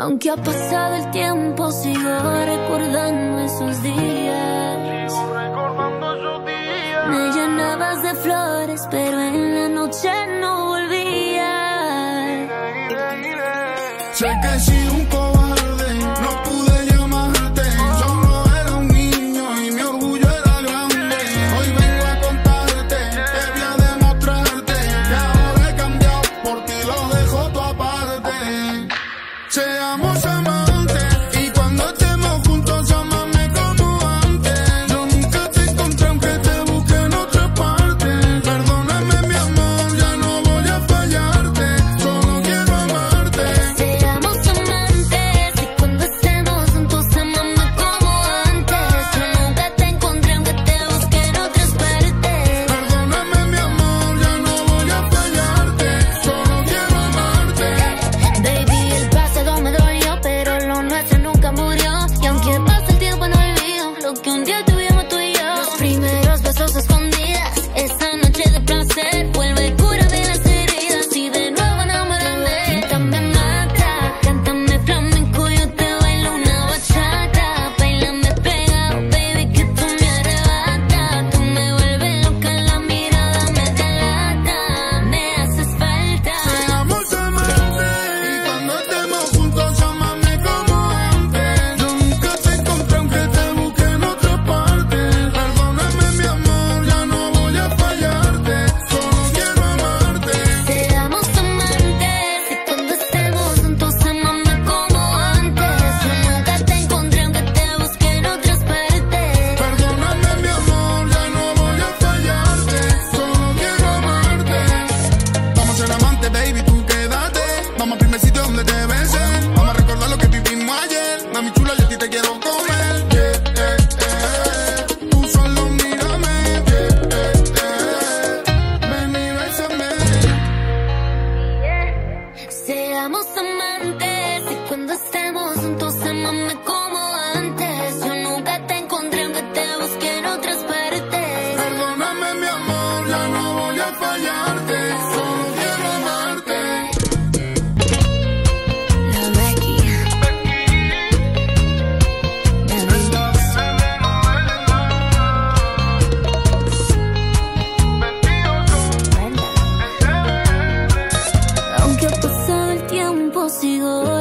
Aunque ha pasado el tiempo, sigo recordando esos días. Sigo recordando esos días. Me llenabas de flores, pero en la noche no volvías. Sé que si un Seamos amigos. donde te. Vamos a recordar lo que vivimos ayer. Mami chula, yo a ti te quiero comer. Yeah.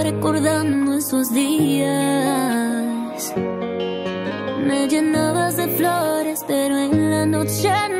recordando esos días. Me llenabas de flores, pero en la noche no.